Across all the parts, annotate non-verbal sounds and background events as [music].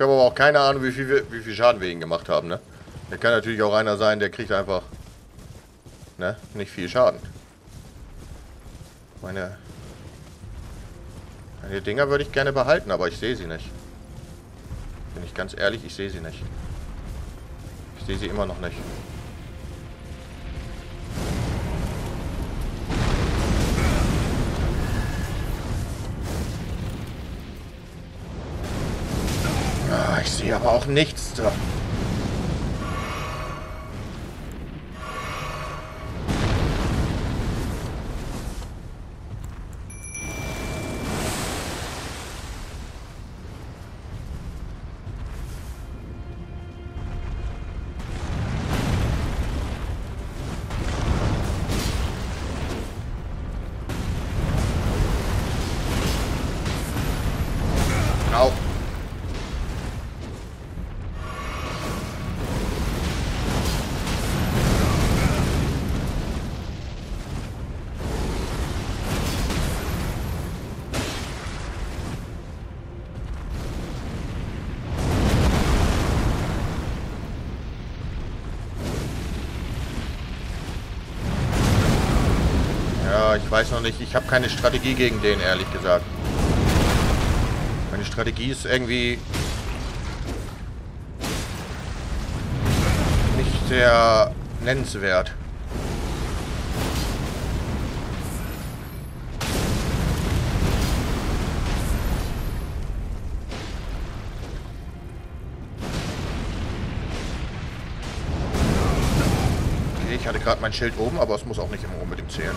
Ich habe aber auch keine Ahnung, wie viel, wie viel Schaden wir ihnen gemacht haben, ne? Der kann natürlich auch einer sein, der kriegt einfach, ne, nicht viel Schaden. Meine, meine Dinger würde ich gerne behalten, aber ich sehe sie nicht. Bin ich ganz ehrlich, ich sehe sie nicht. Ich sehe sie immer noch nicht. Auch nichts da. Ich habe keine Strategie gegen den, ehrlich gesagt. Meine Strategie ist irgendwie nicht sehr nennenswert. Ich hatte gerade mein Schild oben, aber es muss auch nicht immer unbedingt zählen.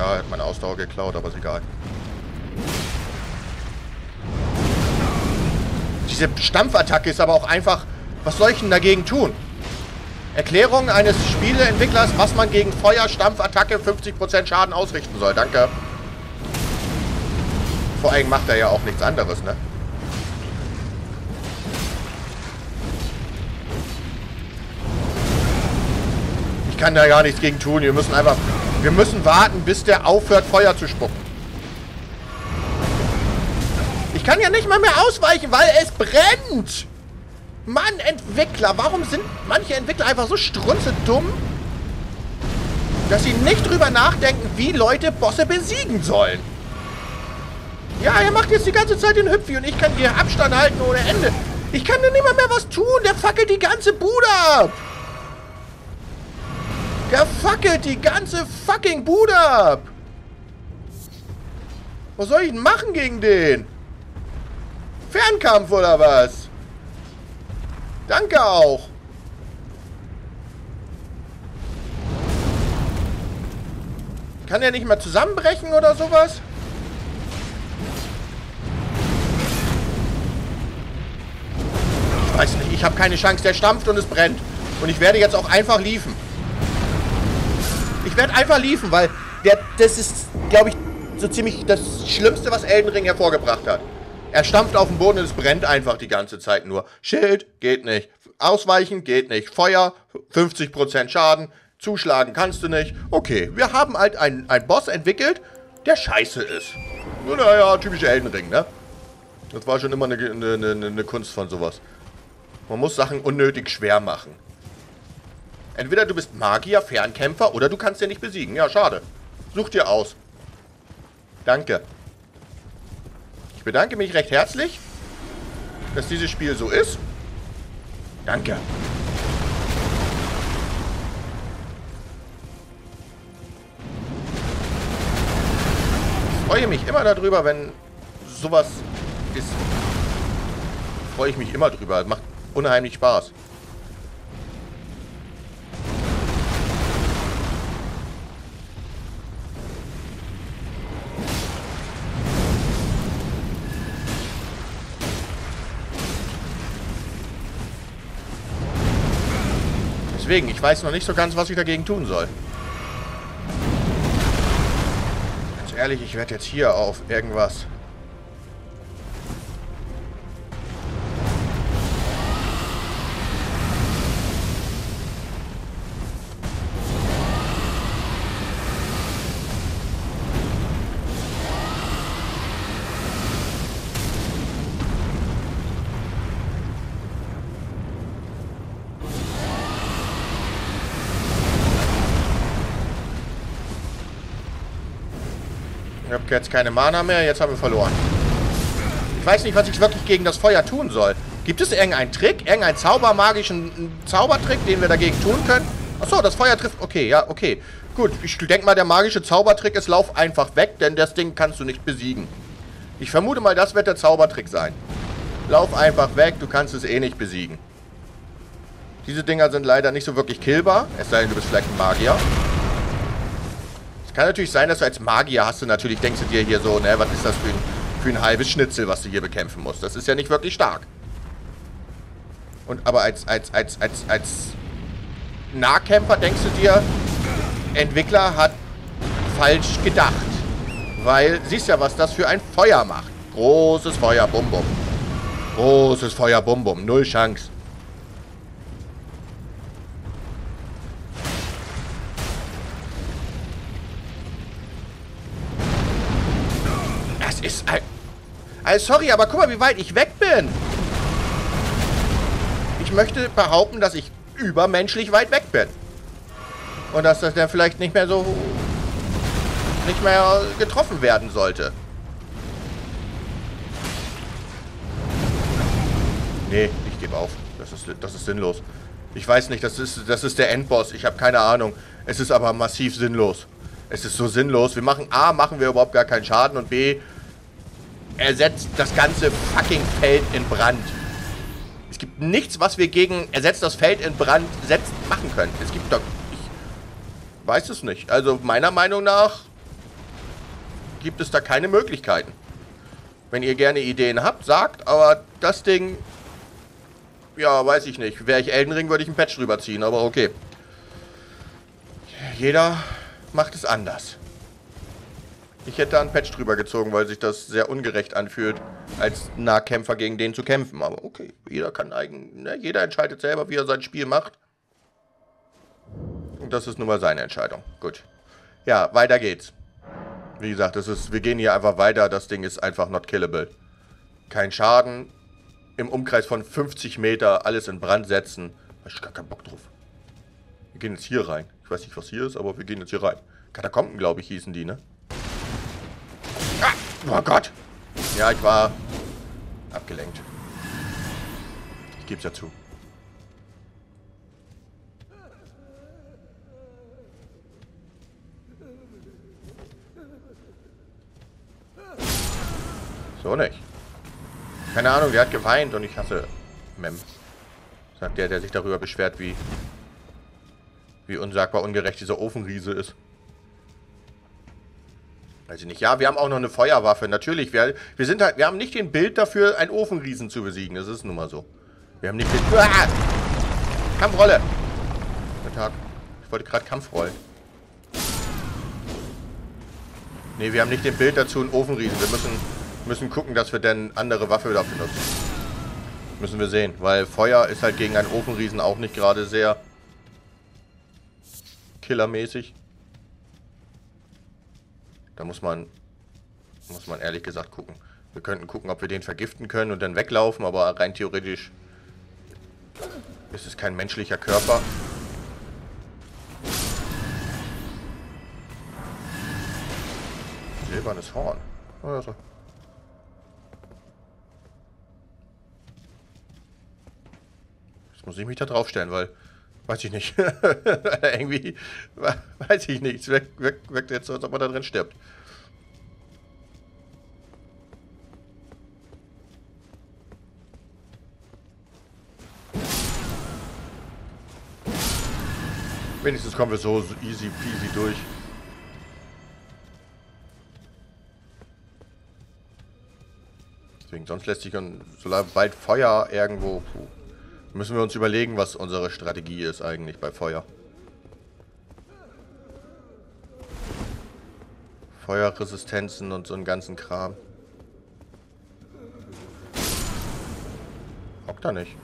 Egal, hat meine Ausdauer geklaut, aber ist egal. Diese Stampfattacke ist aber auch einfach... Was soll ich denn dagegen tun? Erklärung eines Spieleentwicklers, was man gegen Feuerstampfattacke 50% Schaden ausrichten soll. Danke. Vor allem macht er ja auch nichts anderes, ne? Ich kann da gar nichts gegen tun. Wir müssen einfach... Wir müssen warten, bis der aufhört, Feuer zu spucken. Ich kann ja nicht mal mehr ausweichen, weil es brennt. Mann, Entwickler, warum sind manche Entwickler einfach so strunzedumm, dass sie nicht drüber nachdenken, wie Leute Bosse besiegen sollen? Ja, er macht jetzt die ganze Zeit den Hüpfi und ich kann hier Abstand halten ohne Ende. Ich kann dir nicht mal mehr was tun. Der fackelt die ganze Bude ab. Der fackelt die ganze fucking Bude ab. Was soll ich denn machen gegen den? Fernkampf oder was? Danke auch. Kann er nicht mal zusammenbrechen oder sowas? Ich weiß nicht, ich habe keine Chance. Der stampft und es brennt. Und ich werde jetzt auch einfach liefen. Ich werde einfach liefen, weil der, das ist, glaube ich, so ziemlich das Schlimmste, was Elden Ring hervorgebracht hat. Er stampft auf den Boden und es brennt einfach die ganze Zeit nur. Schild, geht nicht. Ausweichen, geht nicht. Feuer, 50% Schaden. Zuschlagen kannst du nicht. Okay, wir haben halt einen, Boss entwickelt, der scheiße ist. Naja, typisch Elden Ring, ne? Das war schon immer eine, eine, eine, eine Kunst von sowas. Man muss Sachen unnötig schwer machen. Entweder du bist Magier, Fernkämpfer oder du kannst den nicht besiegen. Ja, schade. Such dir aus. Danke. Ich bedanke mich recht herzlich, dass dieses Spiel so ist. Danke. Ich freue mich immer darüber, wenn sowas ist. Freue ich mich immer drüber. Macht unheimlich Spaß. Deswegen, ich weiß noch nicht so ganz, was ich dagegen tun soll. Ganz ehrlich, ich werde jetzt hier auf irgendwas... jetzt keine Mana mehr, jetzt haben wir verloren. Ich weiß nicht, was ich wirklich gegen das Feuer tun soll. Gibt es irgendeinen Trick, irgendeinen zaubermagischen Zaubertrick, den wir dagegen tun können? Achso, das Feuer trifft... Okay, ja, okay. Gut, ich denke mal, der magische Zaubertrick ist, lauf einfach weg, denn das Ding kannst du nicht besiegen. Ich vermute mal, das wird der Zaubertrick sein. Lauf einfach weg, du kannst es eh nicht besiegen. Diese Dinger sind leider nicht so wirklich killbar, es sei denn, du bist vielleicht ein Magier. Es kann natürlich sein, dass du als Magier hast du natürlich, denkst du dir hier so, ne, was ist das für ein, für ein halbes Schnitzel, was du hier bekämpfen musst. Das ist ja nicht wirklich stark. Und aber als, als, als, als, als Nahkämpfer denkst du dir, Entwickler hat falsch gedacht. Weil, siehst ja, was das für ein Feuer macht. Großes Feuer, bum bum. Großes Feuer, bum bum. Null Chance. Also sorry, aber guck mal, wie weit ich weg bin. Ich möchte behaupten, dass ich übermenschlich weit weg bin. Und dass das dann vielleicht nicht mehr so... nicht mehr getroffen werden sollte. Nee, ich gebe auf. Das ist, das ist sinnlos. Ich weiß nicht, das ist, das ist der Endboss. Ich habe keine Ahnung. Es ist aber massiv sinnlos. Es ist so sinnlos. Wir machen A, machen wir überhaupt gar keinen Schaden und B, ersetzt das ganze fucking Feld in Brand gibt nichts, was wir gegen ersetzt das Feld in Brand setzt, machen können. Es gibt doch... Ich weiß es nicht. Also meiner Meinung nach gibt es da keine Möglichkeiten. Wenn ihr gerne Ideen habt, sagt, aber das Ding... Ja, weiß ich nicht. Wäre ich Elden Ring, würde ich einen Patch drüber ziehen, aber okay. Jeder macht es anders. Ich hätte da einen Patch drüber gezogen, weil sich das sehr ungerecht anfühlt, als Nahkämpfer gegen den zu kämpfen. Aber okay, jeder kann eigen, ne, jeder entscheidet selber, wie er sein Spiel macht. Und das ist nun mal seine Entscheidung. Gut. Ja, weiter geht's. Wie gesagt, das ist, wir gehen hier einfach weiter. Das Ding ist einfach not killable. Kein Schaden. Im Umkreis von 50 Meter alles in Brand setzen. Da hab ich gar keinen Bock drauf. Wir gehen jetzt hier rein. Ich weiß nicht, was hier ist, aber wir gehen jetzt hier rein. Katakomben, glaube ich, hießen die, ne? Oh Gott. Ja, ich war abgelenkt. Ich gebe es ja zu. So nicht. Keine Ahnung, der hat geweint und ich hasse Mem. Sagt der, der sich darüber beschwert, wie, wie unsagbar ungerecht dieser Ofenriese ist. Weiß ich nicht. Ja, wir haben auch noch eine Feuerwaffe. Natürlich, wir, wir sind halt, wir haben nicht den Bild dafür, einen Ofenriesen zu besiegen. Das ist nun mal so. Wir haben nicht den... Ah! Kampfrolle! Guten Tag. Ich wollte gerade Kampfrollen. Ne, wir haben nicht den Bild dazu, einen Ofenriesen. Wir müssen, müssen gucken, dass wir dann andere Waffe dafür nutzen. Müssen wir sehen. Weil Feuer ist halt gegen einen Ofenriesen auch nicht gerade sehr killermäßig. Da muss man, muss man ehrlich gesagt gucken. Wir könnten gucken, ob wir den vergiften können und dann weglaufen, aber rein theoretisch ist es kein menschlicher Körper. Silbernes Horn. Also. Jetzt muss ich mich da draufstellen, weil Weiß ich nicht. [laughs] Irgendwie, [laughs] weiß ich nicht. Es wirkt, wirkt, wirkt jetzt so, als ob man da drin stirbt. Wenigstens kommen wir so easy peasy durch. Deswegen, sonst lässt sich, sobald Feuer irgendwo... Puh. Müssen wir uns überlegen, was unsere Strategie ist eigentlich bei Feuer. Feuerresistenzen und so einen ganzen Kram. Hockt er nicht.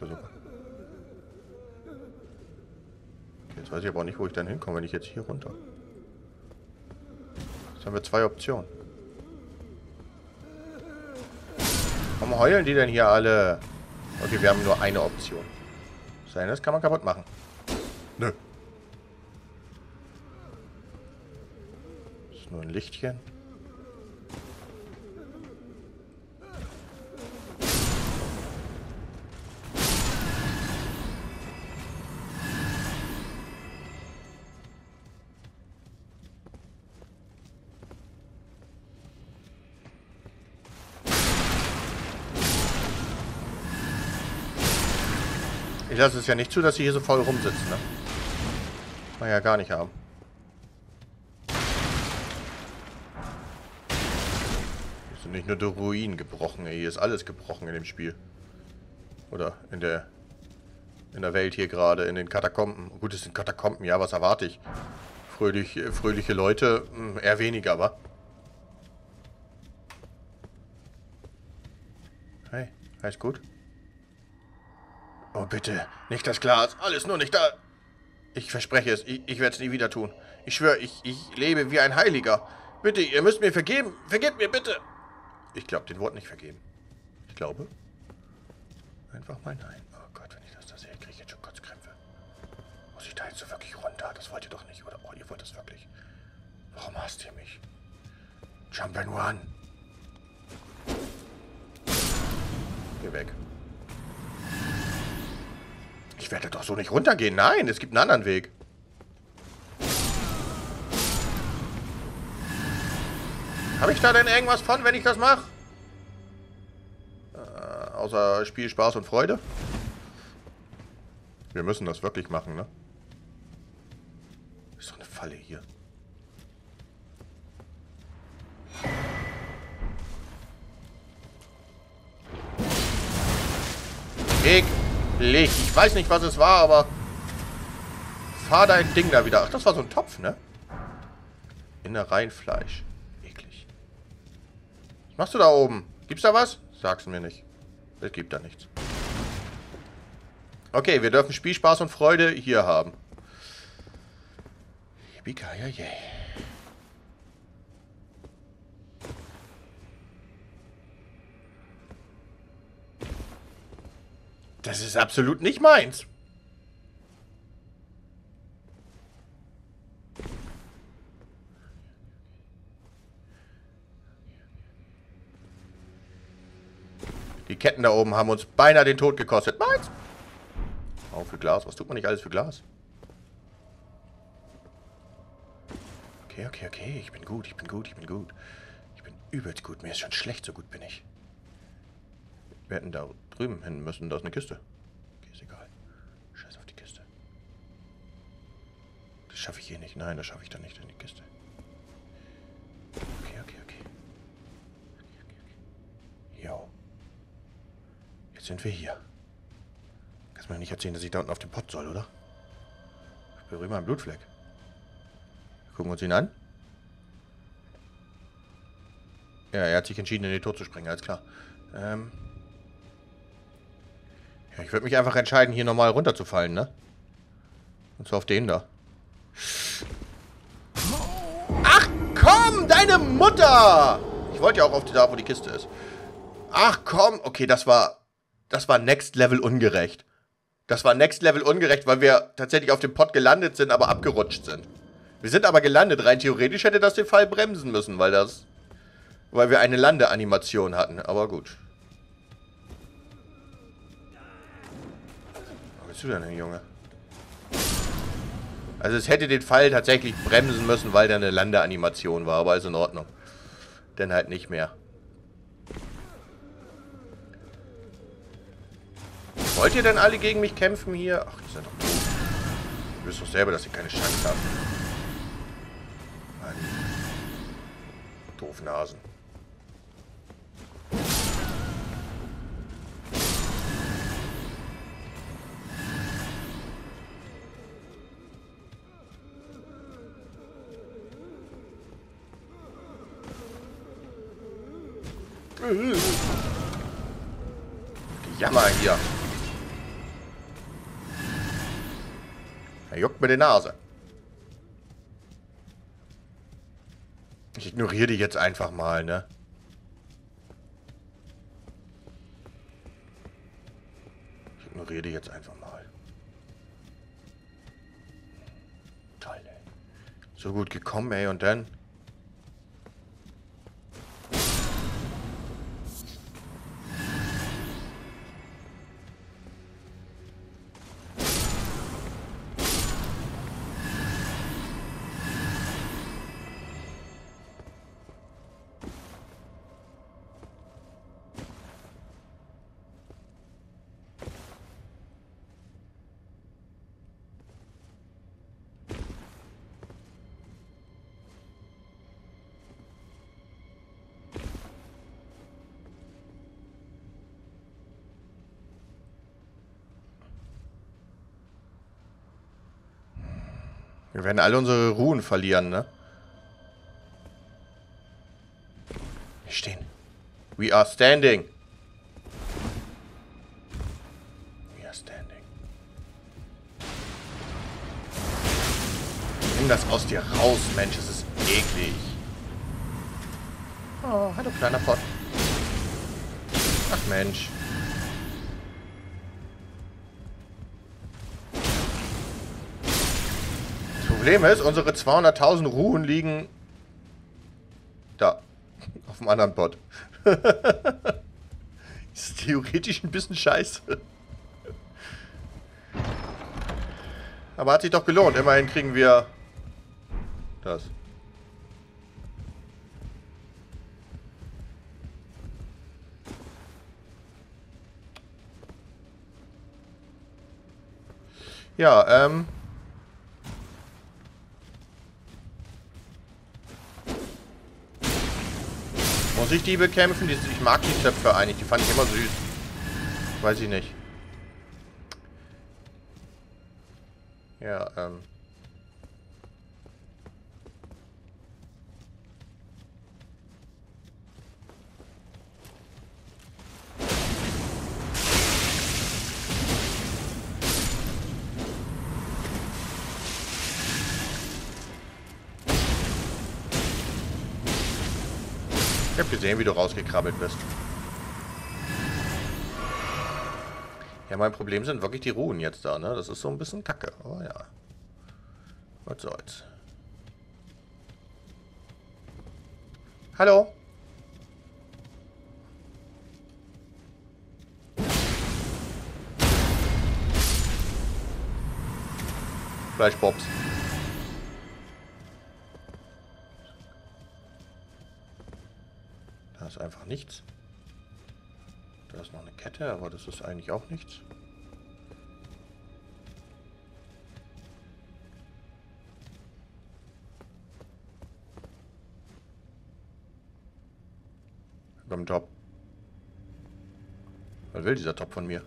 Okay, jetzt weiß ich aber auch nicht, wo ich dann hinkomme, wenn ich jetzt hier runter. Jetzt haben wir zwei Optionen. Warum heulen die denn hier alle? Okay, wir haben nur eine Option. Sein, das kann man kaputt machen. Nö. Ist nur ein Lichtchen. Lasse es ja nicht zu, dass sie hier so voll rumsitzen, ne? Kann ja gar nicht haben. Hier sind nicht nur die Ruinen gebrochen, ey. Hier ist alles gebrochen in dem Spiel. Oder in der in der Welt hier gerade, in den Katakomben. Gut, es sind Katakomben, ja, was erwarte ich? Fröhlich, fröhliche Leute, hm, eher weniger, wa? Hey, alles gut? Oh, bitte. Nicht das Glas. Alles nur nicht da. Ich verspreche es. Ich, ich werde es nie wieder tun. Ich schwöre, ich, ich lebe wie ein Heiliger. Bitte, ihr müsst mir vergeben. Vergebt mir bitte. Ich glaube den Wort nicht vergeben. Ich glaube. Einfach mal nein. Oh Gott, wenn ich das da sehe, kriege ich jetzt schon Kotzkrämpfe. Muss ich da jetzt so wirklich runter? Das wollt ihr doch nicht, oder? Oh, ihr wollt das wirklich. Warum hasst ihr mich? Jump and run. Geh weg. Ich werde doch so nicht runtergehen. Nein, es gibt einen anderen Weg. Habe ich da denn irgendwas von, wenn ich das mache? Äh, außer Spiel, Spaß und Freude? Wir müssen das wirklich machen, ne? Ist doch eine Falle hier. Weg! Leg. Ich weiß nicht, was es war, aber... Fahr dein Ding da wieder. Ach, das war so ein Topf, ne? Innereienfleisch. Eklig. Was machst du da oben? Gibt's da was? Sag's mir nicht. Es gibt da nichts. Okay, wir dürfen Spielspaß und Freude hier haben. Yippie-ki-yay. Das ist absolut nicht meins. Die Ketten da oben haben uns beinahe den Tod gekostet. Meins! Auch für Glas. Was tut man nicht alles für Glas? Okay, okay, okay. Ich bin gut, ich bin gut, ich bin gut. Ich bin übelst gut. Mir ist schon schlecht, so gut bin ich. Wir hätten da drüben hin müssen. Da ist eine Kiste. Okay, ist egal. Scheiß auf die Kiste. Das schaffe ich hier nicht. Nein, das schaffe ich dann nicht in die Kiste. Okay, okay, okay. okay, okay, okay. Jo. Jetzt sind wir hier. Kannst mir nicht erzählen, dass ich da unten auf dem Pott soll, oder? Ich berühre mal einen Blutfleck. Gucken wir uns ihn an. Ja, er hat sich entschieden, in den Tod zu springen, alles klar. Ähm, ja, ich würde mich einfach entscheiden, hier nochmal runterzufallen, ne? Und zwar auf den da. Ach komm, deine Mutter! Ich wollte ja auch auf die da, wo die Kiste ist. Ach komm, okay, das war... Das war Next Level ungerecht. Das war Next Level ungerecht, weil wir tatsächlich auf dem Pott gelandet sind, aber abgerutscht sind. Wir sind aber gelandet. Rein theoretisch hätte das den Fall bremsen müssen, weil das... Weil wir eine Landeanimation hatten. Aber gut. Du denn, Junge? Also es hätte den Fall tatsächlich bremsen müssen, weil da eine Landeanimation war, aber ist in Ordnung. Denn halt nicht mehr. Wollt ihr denn alle gegen mich kämpfen hier? Ach, die sind doch doof. Ihr wisst doch selber, dass ihr keine Chance habt. Mann. Doofnasen. Jammer Er juckt mir die Nase. Ich ignoriere die jetzt einfach mal, ne? Ich ignoriere die jetzt einfach mal. Toll, ey. So gut gekommen, ey, und dann... Wir werden alle unsere Ruhen verlieren, ne? Wir stehen. We are standing. We are standing. Nimm das aus dir raus, Mensch. Es ist eklig. Oh, hallo kleiner Pott. Ach Mensch. Problem ist, unsere 200.000 Ruhen liegen da. [laughs] Auf dem anderen Bot. [laughs] ist theoretisch ein bisschen scheiße. Aber hat sich doch gelohnt. Immerhin kriegen wir das. Ja, ähm... Muss ich die bekämpfen? Ich mag die Zöpfe eigentlich. Die fand ich immer süß. Weiß ich nicht. Ja, ähm... Gesehen, wie du rausgekrabbelt bist. Ja, mein Problem sind wirklich die Ruhen jetzt da, ne? Das ist so ein bisschen kacke. Aber ja. Was soll's. Hallo? Fleischbobs. Ist einfach nichts. Da ist noch eine Kette, aber das ist eigentlich auch nichts. Beim Job. Was will dieser Top von mir?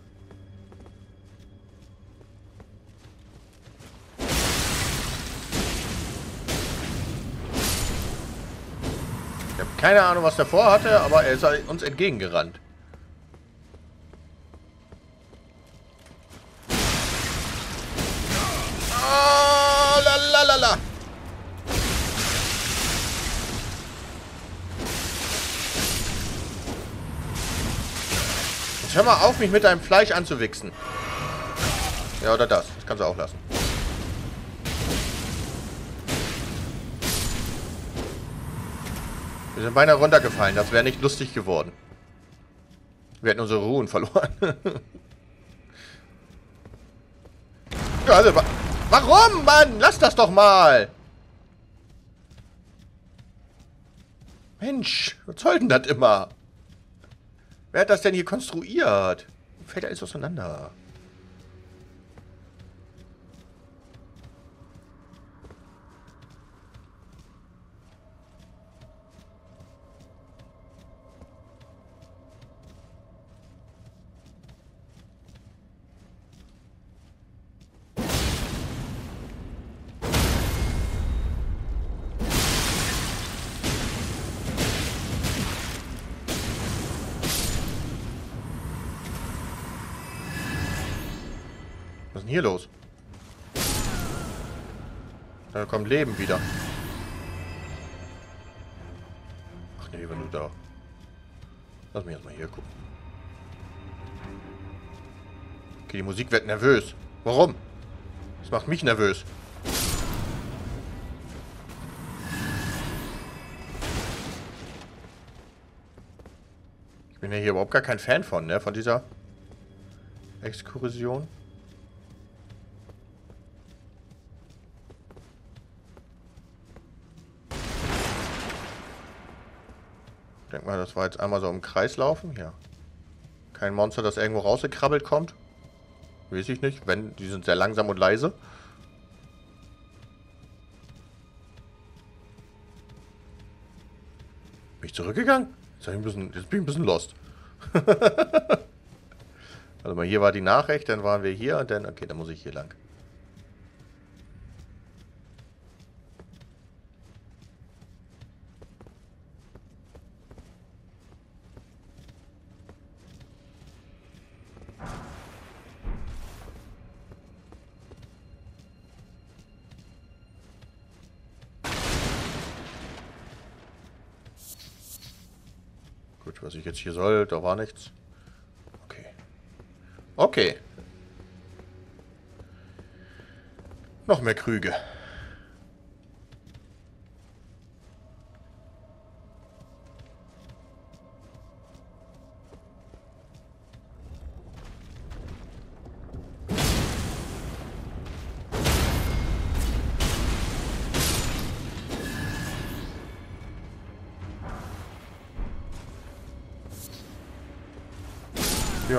Keine Ahnung, was der vorhatte, aber er ist uns entgegengerannt. Ah, lalalala. Jetzt hör mal auf, mich mit deinem Fleisch anzuwichsen. Ja, oder das. Das kannst du auch lassen. Wir sind beinahe runtergefallen. Das wäre nicht lustig geworden. Wir hätten unsere Ruhen verloren. [laughs] also, wa warum, Mann? Lass das doch mal. Mensch, was soll denn das immer? Wer hat das denn hier konstruiert? Fällt alles auseinander. Denn hier los? Da kommt Leben wieder. Ach nee, wenn du da. Lass mich erstmal hier gucken. Okay, die Musik wird nervös. Warum? Das macht mich nervös. Ich bin ja hier überhaupt gar kein Fan von, ne? Von dieser Exkursion. Denke mal, das war jetzt einmal so im Kreis laufen. Ja. Kein Monster, das irgendwo rausgekrabbelt kommt. Weiß ich nicht. Wenn, die sind sehr langsam und leise. Bin ich zurückgegangen? Jetzt, bin ich, ein bisschen, jetzt bin ich ein bisschen lost. [laughs] also mal, hier war die Nachricht, dann waren wir hier und dann... Okay, dann muss ich hier lang. Gut, was ich jetzt hier soll, da war nichts. Okay. Okay. Noch mehr Krüge.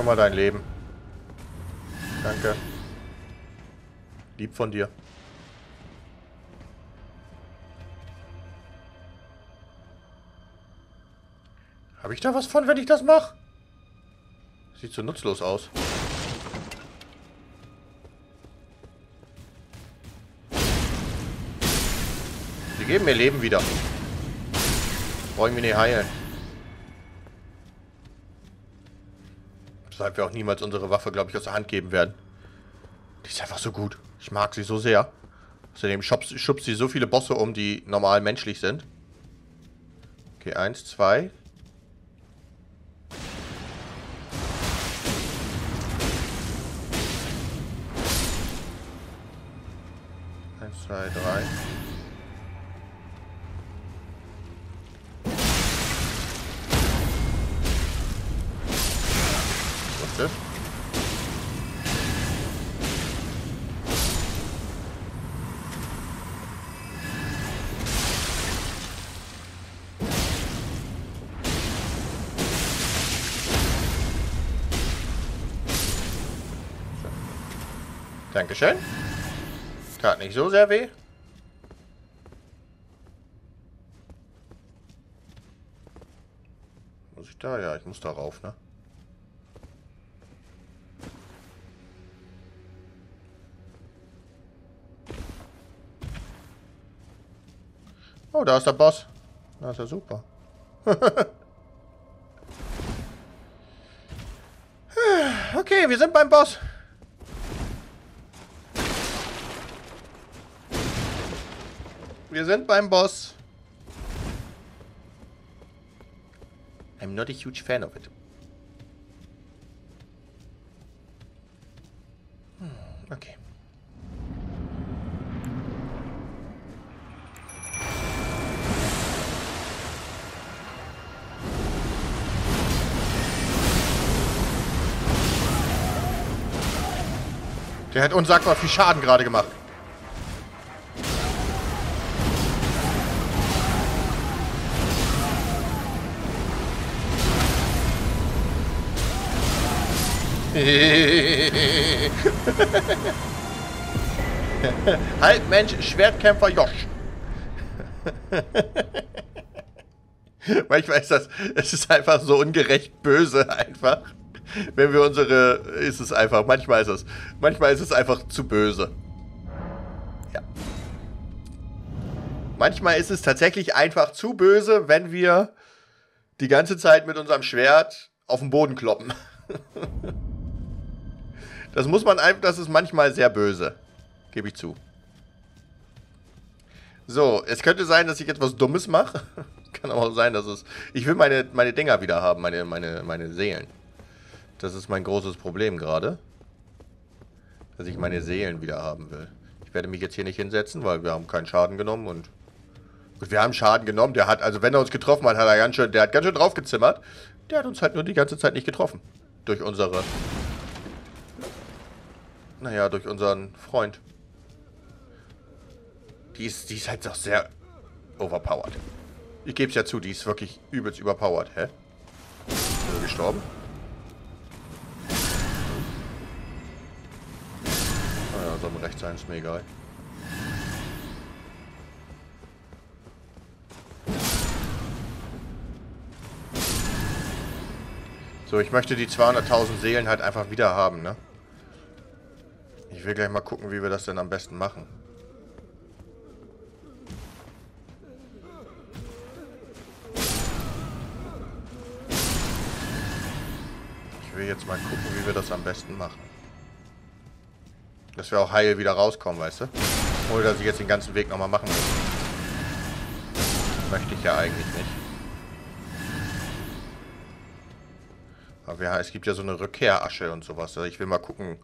Mal dein Leben. Danke. Lieb von dir. Habe ich da was von, wenn ich das mache? Sieht so nutzlos aus. Sie geben mir Leben wieder. Wollen wir nicht heilen. Weshalb wir auch niemals unsere Waffe, glaube ich, aus der Hand geben werden. Die ist einfach so gut. Ich mag sie so sehr. Außerdem schubst, schubst sie so viele Bosse um, die normal menschlich sind. Okay, eins, zwei. Eins, zwei, drei. Dankeschön. Tat nicht so sehr weh. Muss ich da? Ja, ich muss da rauf, ne? Oh, da ist der Boss. Das ist ja super. [laughs] okay, wir sind beim Boss. Wir sind beim Boss. I'm not a huge fan of it. Hm, okay. Der hat unsagbar viel Schaden gerade gemacht. [laughs] halt Mensch, Schwertkämpfer Josh. [laughs] Manchmal ist das, es ist einfach so ungerecht böse einfach. Wenn wir unsere, ist es einfach, manchmal ist es, manchmal ist es einfach zu böse. Ja. Manchmal ist es tatsächlich einfach zu böse, wenn wir die ganze Zeit mit unserem Schwert auf den Boden kloppen. [laughs] Das muss man einfach, das ist manchmal sehr böse. Gebe ich zu. So, es könnte sein, dass ich etwas Dummes mache. [laughs] Kann aber auch sein, dass es... Ich will meine, meine Dinger wieder haben, meine, meine, meine Seelen. Das ist mein großes Problem gerade. Dass ich meine Seelen wieder haben will. Ich werde mich jetzt hier nicht hinsetzen, weil wir haben keinen Schaden genommen und... Gut, wir haben Schaden genommen. Der hat, also wenn er uns getroffen hat, hat er ganz schön, der hat ganz schön draufgezimmert. Der hat uns halt nur die ganze Zeit nicht getroffen. Durch unsere naja, durch unseren Freund. Die ist, die ist halt doch sehr overpowered. Ich gebe es ja zu, die ist wirklich übelst überpowered. Hä? Ist gestorben? Naja, ah soll mir recht sein, ist mir egal. So, ich möchte die 200.000 Seelen halt einfach wieder haben, ne? Ich will gleich mal gucken, wie wir das denn am besten machen. Ich will jetzt mal gucken, wie wir das am besten machen. Dass wir auch heil wieder rauskommen, weißt du? Ohne dass ich jetzt den ganzen Weg nochmal machen muss. Möchte ich ja eigentlich nicht. Aber ja, es gibt ja so eine Rückkehrasche und sowas. Also ich will mal gucken,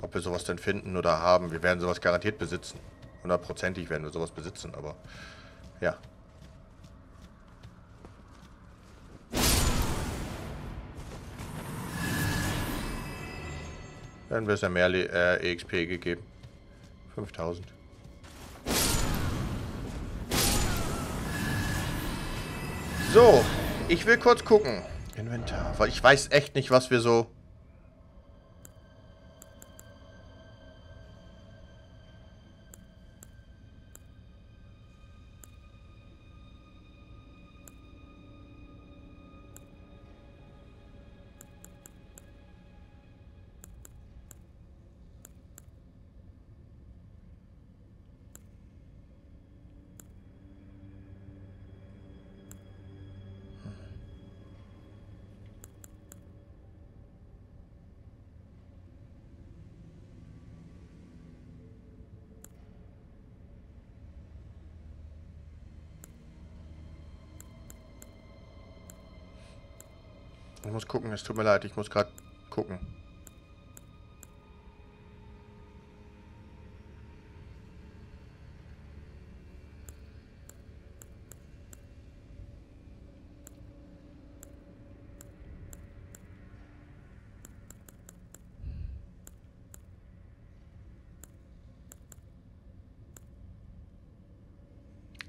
ob wir sowas denn finden oder haben. Wir werden sowas garantiert besitzen. Hundertprozentig werden wir sowas besitzen, aber ja. Werden wir es ja mehr äh, EXP gegeben. 5000. So, ich will kurz gucken. Inventar, weil ich weiß echt nicht, was wir so Ich muss gucken, es tut mir leid, ich muss gerade gucken.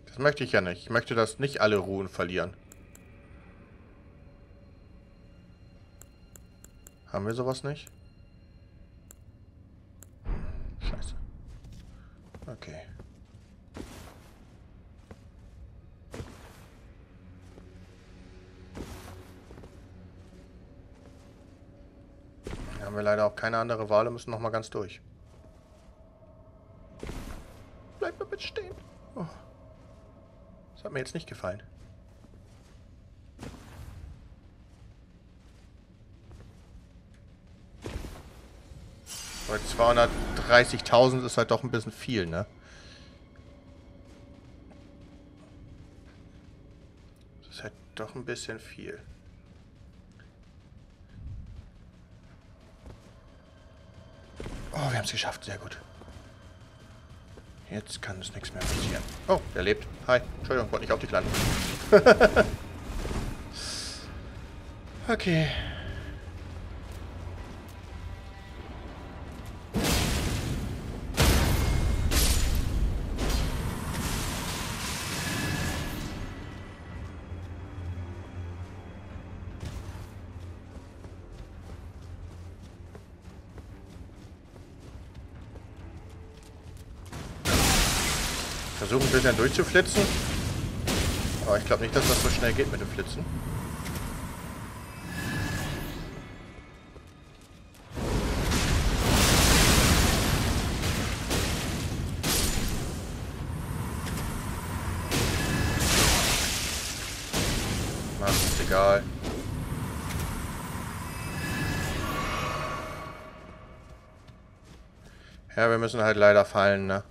Das möchte ich ja nicht. Ich möchte, dass nicht alle Ruhen verlieren. Haben wir sowas nicht? Scheiße. Okay. haben wir leider auch keine andere Wahl und müssen noch mal ganz durch. Bleib mal bitte stehen. Oh. Das hat mir jetzt nicht gefallen. Bei 230.000 ist halt doch ein bisschen viel, ne? Das ist halt doch ein bisschen viel. Oh, wir haben es geschafft. Sehr gut. Jetzt kann es nichts mehr passieren. Oh, der lebt. Hi. Entschuldigung, wollte nicht auf dich landen. [laughs] okay. Bisschen durchzuflitzen. Aber ich glaube nicht, dass das so schnell geht mit dem Flitzen. Ach, ist egal. Ja, wir müssen halt leider fallen, ne?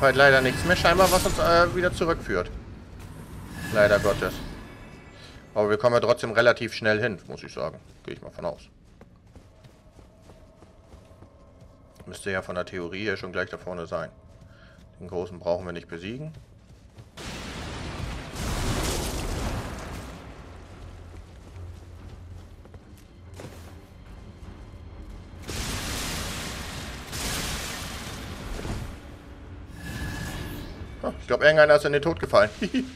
Habe halt leider nichts mehr scheinbar, was uns äh, wieder zurückführt. Leider Gottes. Aber wir kommen ja trotzdem relativ schnell hin, muss ich sagen. Gehe ich mal von aus. Müsste ja von der Theorie her schon gleich da vorne sein. Den Großen brauchen wir nicht besiegen. Glaube, irgendeiner ist in den Tod gefallen. [laughs]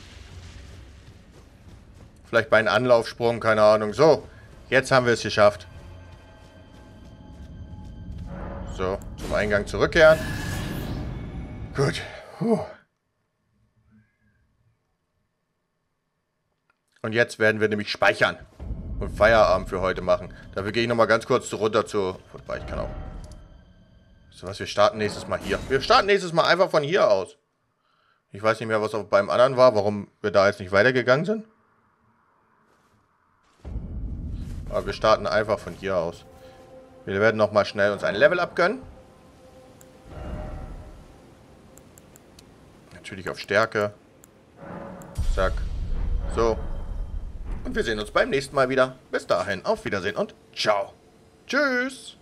Vielleicht bei einem Anlaufsprung, keine Ahnung. So, jetzt haben wir es geschafft. So, zum Eingang zurückkehren. Gut. Puh. Und jetzt werden wir nämlich speichern. Und Feierabend für heute machen. Dafür gehe ich nochmal ganz kurz runter zu... Wobei, ich kann auch... So was, wir starten nächstes Mal hier. Wir starten nächstes Mal einfach von hier aus. Ich weiß nicht mehr, was auch beim anderen war, warum wir da jetzt nicht weitergegangen sind. Aber wir starten einfach von hier aus. Wir werden nochmal schnell uns ein Level abgönnen. Natürlich auf Stärke. Zack. So. Und wir sehen uns beim nächsten Mal wieder. Bis dahin, auf Wiedersehen und ciao. Tschüss.